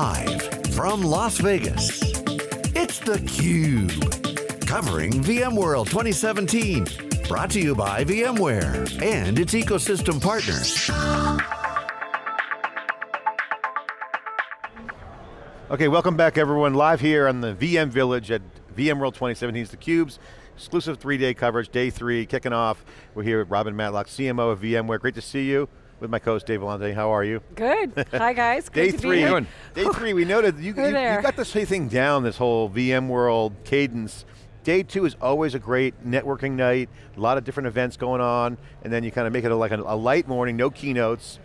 Live from Las Vegas, it's theCUBE. Covering VMworld 2017. Brought to you by VMware and its ecosystem partners. Okay, welcome back everyone. Live here on the VM Village at VMworld 2017. It's theCUBE's exclusive three-day coverage, day three, kicking off. We're here with Robin Matlock, CMO of VMware. Great to see you with my co-host Dave Vellante. How are you? Good. Hi guys. day Good three. To be Day three. We noted you, you, you, got this whole thing down. This whole VMworld cadence. Day two is always a great networking night. A lot of different events going on, and then you kind of make it a, like a, a light morning, no keynotes.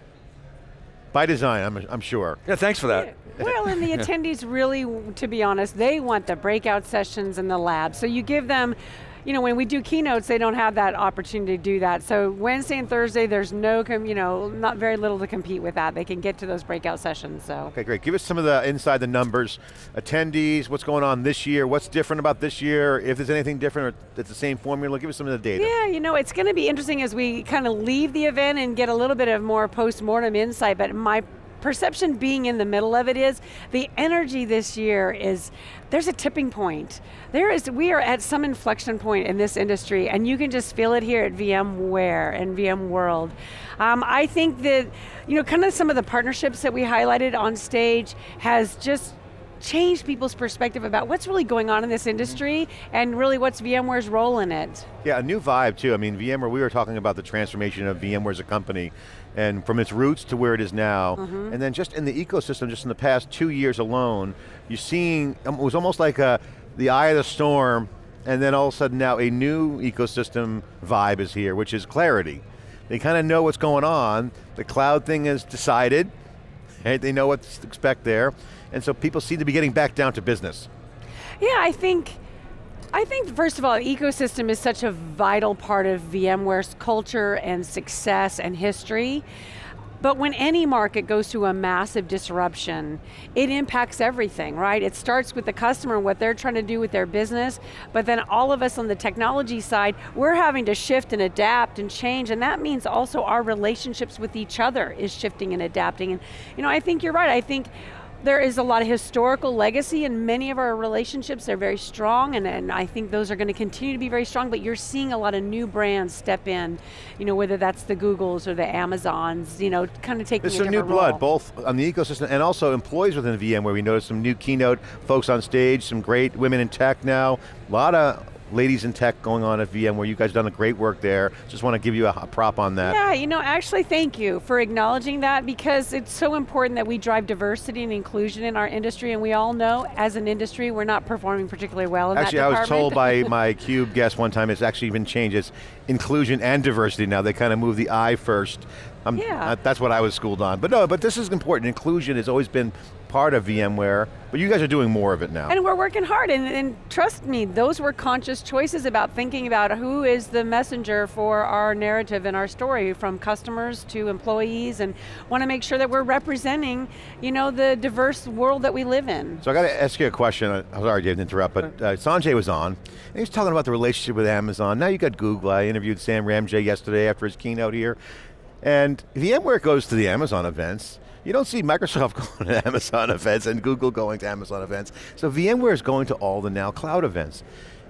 By design, I'm, I'm sure. Yeah, thanks for that. Well, and the attendees really, to be honest, they want the breakout sessions in the lab. So you give them you know, when we do keynotes, they don't have that opportunity to do that. So Wednesday and Thursday, there's no, you know, not very little to compete with that. They can get to those breakout sessions, so. Okay, great. Give us some of the inside the numbers, attendees, what's going on this year, what's different about this year, if there's anything different or it's the same formula, give us some of the data. Yeah, you know, it's going to be interesting as we kind of leave the event and get a little bit of more post-mortem insight, but my perception being in the middle of it is, the energy this year is, there's a tipping point. There is, we are at some inflection point in this industry and you can just feel it here at VMware and VMworld. Um, I think that, you know, kind of some of the partnerships that we highlighted on stage has just changed people's perspective about what's really going on in this industry and really what's VMware's role in it. Yeah, a new vibe too. I mean, VMware, we were talking about the transformation of VMware as a company and from its roots to where it is now, mm -hmm. and then just in the ecosystem, just in the past two years alone, you're seeing, um, it was almost like a, the eye of the storm, and then all of a sudden now a new ecosystem vibe is here, which is clarity. They kind of know what's going on, the cloud thing is decided, right? they know what to expect there, and so people seem to be getting back down to business. Yeah, I think, I think first of all, ecosystem is such a vital part of VMware's culture and success and history. But when any market goes through a massive disruption, it impacts everything, right? It starts with the customer and what they're trying to do with their business, but then all of us on the technology side, we're having to shift and adapt and change, and that means also our relationships with each other is shifting and adapting. And you know, I think you're right, I think there is a lot of historical legacy in many of our relationships. They're very strong, and, and I think those are going to continue to be very strong, but you're seeing a lot of new brands step in, you know, whether that's the Googles or the Amazons, you know, kind of taking There's some new blood, role. both on the ecosystem and also employees within VMware. We noticed some new keynote folks on stage, some great women in tech now, a lot of ladies in tech going on at VMware. You guys done a great work there. Just want to give you a, a, prop on that. Yeah, you know, actually thank you for acknowledging that because it's so important that we drive diversity and inclusion in our industry and we all know as an industry we're not performing particularly well in actually, that Actually, I was told by my CUBE guest one time it's actually even changed. It's inclusion and diversity now. They kind of move the I first. I'm, yeah. Uh, that's what I was schooled on. But no, but this is important. Inclusion has always been part of VMware, but you guys are doing more of it now. And we're working hard, and, and, trust me, those were conscious choices about thinking about who is the messenger for our narrative and our story, from customers to employees, and want to make sure that we're representing you know, the diverse world that we live in. So I got to ask you a question, I'm sorry Dave to interrupt, but uh, Sanjay was on, and he was talking about the relationship with Amazon. Now you got Google, I interviewed Sam Ramji yesterday after his keynote here, and VMware goes to the Amazon events, you don't see Microsoft going to Amazon events and Google going to Amazon events. So VMware is going to all the now cloud events.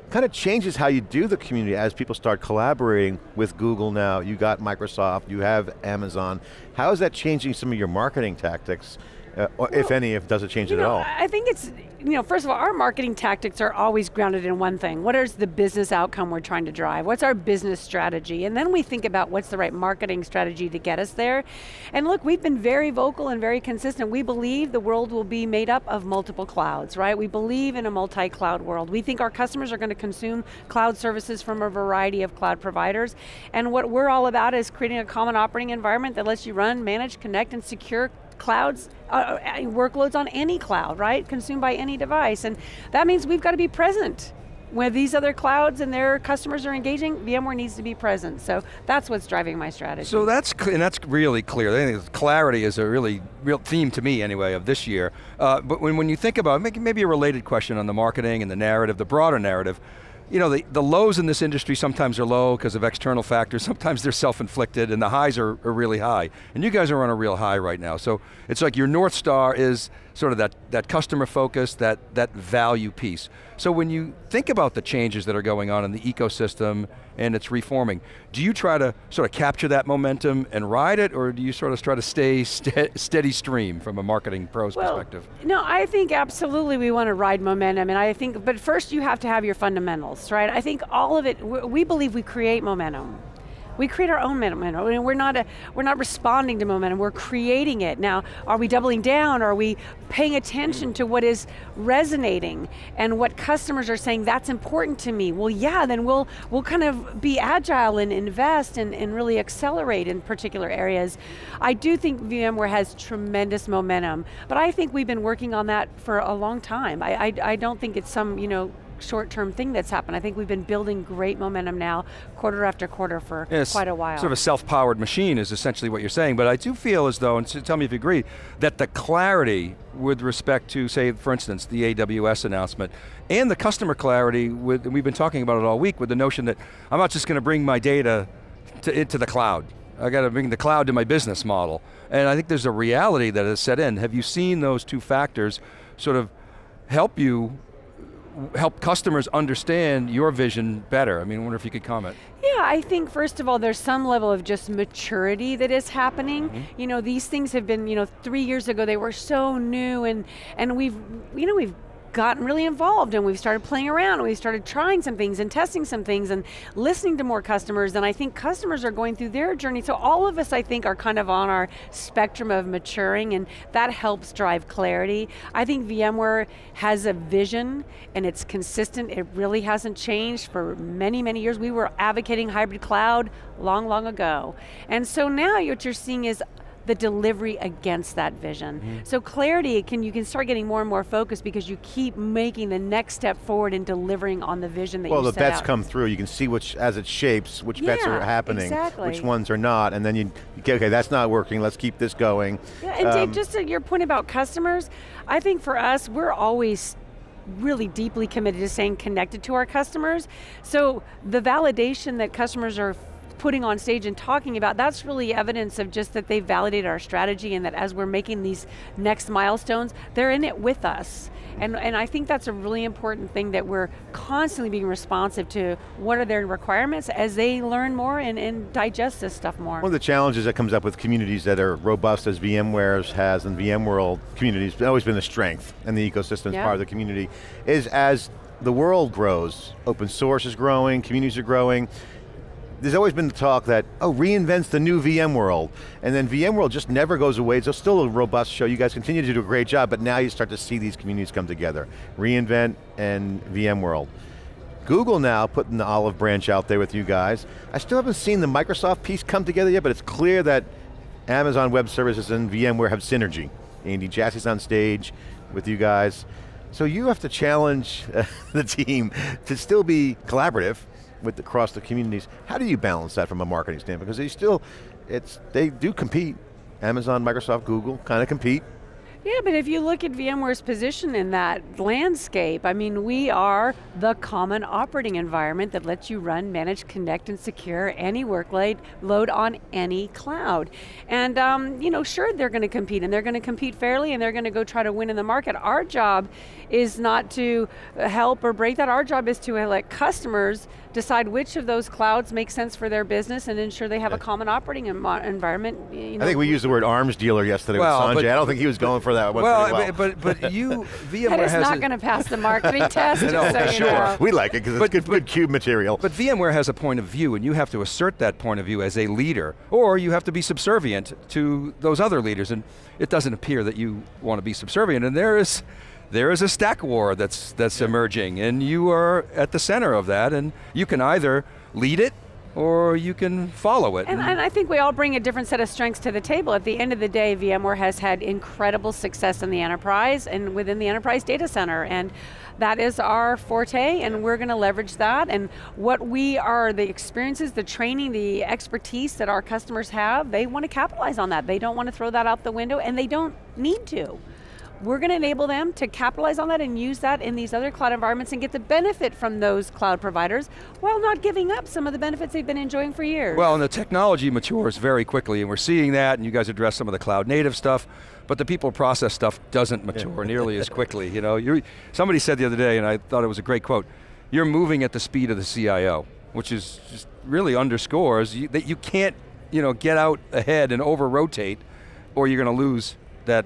Kind of changes how you do the community as people start collaborating with Google now. You got Microsoft, you have Amazon. How is that changing some of your marketing tactics uh, well, if any, if does it change it know, at all? I think it's, you know, first of all, our marketing tactics are always grounded in one thing. What is the business outcome we're trying to drive? What's our business strategy? And then we think about what's the right marketing strategy to get us there. And look, we've been very vocal and very consistent. We believe the world will be made up of multiple clouds, right? We believe in a multi-cloud world. We think our customers are going to consume cloud services from a variety of cloud providers. And what we're all about is creating a common operating environment that lets you run, manage, connect, and secure clouds, uh, uh, workloads on any cloud, right? Consumed by any device. And that means we've got to be present. When these other clouds and their customers are engaging, VMware needs to be present. So that's what's driving my strategy. So that's, and that's really clear. Clarity is a really real theme to me anyway of this year. Uh, but when, when you think about, maybe a related question on the marketing and the narrative, the broader narrative, you know, the, the lows in this industry sometimes are low because of external factors, sometimes they're self-inflicted, and the highs are, are really high. And you guys are on a real high right now. So it's like your North Star is sort of that, that customer focus, that, that value piece. So when you think about the changes that are going on in the ecosystem and it's reforming, do you try to sort of capture that momentum and ride it, or do you sort of try to stay ste steady stream from a marketing pros well, perspective? No, I think absolutely we want to ride momentum, and I think, but first you have to have your fundamentals, right? I think all of it, we believe we create momentum. We create our own momentum. and we're not a, we're not responding to momentum. We're creating it. Now, are we doubling down? Are we paying attention to what is resonating and what customers are saying? That's important to me. Well, yeah. Then we'll we'll kind of be agile and invest and, and really accelerate in particular areas. I do think VMware has tremendous momentum, but I think we've been working on that for a long time. I I, I don't think it's some you know short-term thing that's happened. I think we've been building great momentum now, quarter after quarter for quite a while. Sort of a self-powered machine is essentially what you're saying, but I do feel as though, and so tell me if you agree, that the clarity with respect to, say, for instance, the AWS announcement, and the customer clarity, with, and we've been talking about it all week, with the notion that I'm not just going to bring my data to, into the cloud. I got to bring the cloud to my business model. And I think there's a reality that has set in. Have you seen those two factors sort of help you help customers understand your vision better? I mean, I wonder if you could comment. Yeah, I think first of all, there's some level of just maturity that is happening. Mm -hmm. You know, these things have been, you know, three years ago they were so new, and and we've, you know, we've gotten really involved and we've started playing around and we started trying some things and testing some things and listening to more customers and I think customers are going through their journey. So all of us I think are kind of on our spectrum of maturing and that helps drive clarity. I think VMware has a vision and it's consistent. It really hasn't changed for many, many years. We were advocating hybrid cloud long, long ago. And so now what you're seeing is the delivery against that vision. Mm -hmm. So clarity, can you can start getting more and more focused because you keep making the next step forward in delivering on the vision that well, you set Well, the bets out. come through. You can see which, as it shapes, which yeah, bets are happening, exactly. which ones are not, and then you, okay, okay, that's not working, let's keep this going. Yeah, and um, Dave, just to your point about customers, I think for us, we're always really deeply committed to staying connected to our customers. So the validation that customers are putting on stage and talking about, that's really evidence of just that they validated our strategy and that as we're making these next milestones, they're in it with us. And, and I think that's a really important thing that we're constantly being responsive to what are their requirements as they learn more and, and digest this stuff more. One of the challenges that comes up with communities that are robust as VMware's has and VMworld communities, always been the strength and the ecosystem yeah. part of the community, is as the world grows, open source is growing, communities are growing, there's always been the talk that, oh, reInvent's the new VMworld, and then VMworld just never goes away, it's still a robust show, you guys continue to do a great job, but now you start to see these communities come together. reInvent and VMworld. Google now putting the olive branch out there with you guys. I still haven't seen the Microsoft piece come together yet, but it's clear that Amazon Web Services and VMware have synergy. Andy Jassy's on stage with you guys. So you have to challenge uh, the team to still be collaborative, with across the communities. How do you balance that from a marketing standpoint? Because they still, it's they do compete. Amazon, Microsoft, Google kind of compete. Yeah, but if you look at VMware's position in that landscape, I mean, we are the common operating environment that lets you run, manage, connect, and secure any workload load on any cloud. And um, you know, sure, they're going to compete, and they're going to compete fairly, and they're going to go try to win in the market. Our job is not to help or break that. Our job is to let customers decide which of those clouds make sense for their business and ensure they have yeah. a common operating environment. You know. I think we used the word arms dealer yesterday well, with Sanjay. I don't think he was going for that one well, well. But, but, but you, VMware that is not going to pass the marketing test, no, so sure. Know. We like it because it's good, good cube material. But VMware has a point of view and you have to assert that point of view as a leader or you have to be subservient to those other leaders and it doesn't appear that you want to be subservient and there is there is a stack war that's that's yeah. emerging and you are at the center of that and you can either lead it or you can follow it. And, and, I think we all bring a different set of strengths to the table. At the end of the day, VMware has had incredible success in the enterprise and within the enterprise data center. And that is our forte and we're going to leverage that. And what we are, the experiences, the training, the expertise that our customers have, they want to capitalize on that. They don't want to throw that out the window and they don't need to we're going to enable them to capitalize on that and use that in these other cloud environments and get the benefit from those cloud providers while not giving up some of the benefits they've been enjoying for years. Well, and the technology matures very quickly, and we're seeing that, and you guys address some of the cloud native stuff, but the people process stuff doesn't mature nearly as quickly. You know, you're, somebody said the other day, and I thought it was a great quote, you're moving at the speed of the CIO, which is just really underscores you, that you can't you know, get out ahead and over-rotate, or you're going to lose that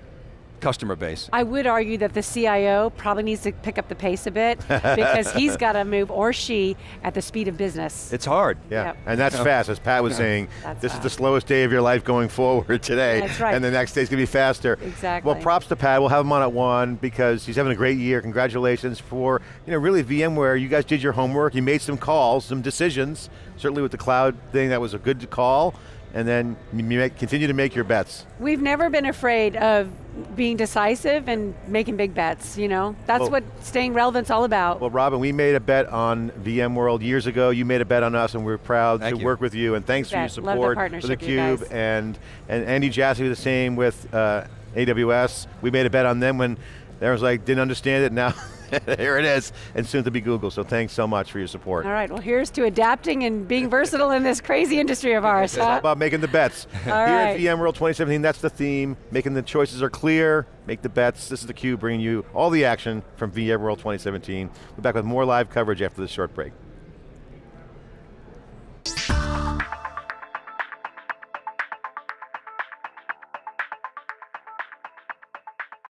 customer base. I would argue that the CIO probably needs to pick up the pace a bit because he's got to move, or she, at the speed of business. It's hard. Yeah, Yep. and that's fast, as Pat was saying. That's This is the slowest day of your life going forward today. That's right. And the next day's going to be faster. Exactly. Well, props to Pat. We'll have him on at one because he's having a great year. Congratulations for, you know, really VMware. You guys did your homework. You made some calls, some decisions. Certainly with the cloud thing, that was a good call. And then you make, continue to make your bets. We've never been afraid of being decisive and making big bets, you know? That's Well- what staying relevant's all about. Well, Robin, we made a bet on VMworld years ago. You made a bet on us, and we're proud Thank to you. work with you. And thanks for your Bet. Love the support for partnership, the you Cube. guys. And and Andy Jassy the same with uh, AWS. We made a bet on them when they was like didn't understand it. Now here it is, and soon to be Google. So thanks so much for your support. all right, well here's to adapting and being versatile in this crazy industry of ours. It's all about making the bets. Here at right. VMworld 2017, that's the theme. Making the choices are clear, make the bets. This is the Cube bringing you all the action from VMworld 2017. We're back with more live coverage after this short break.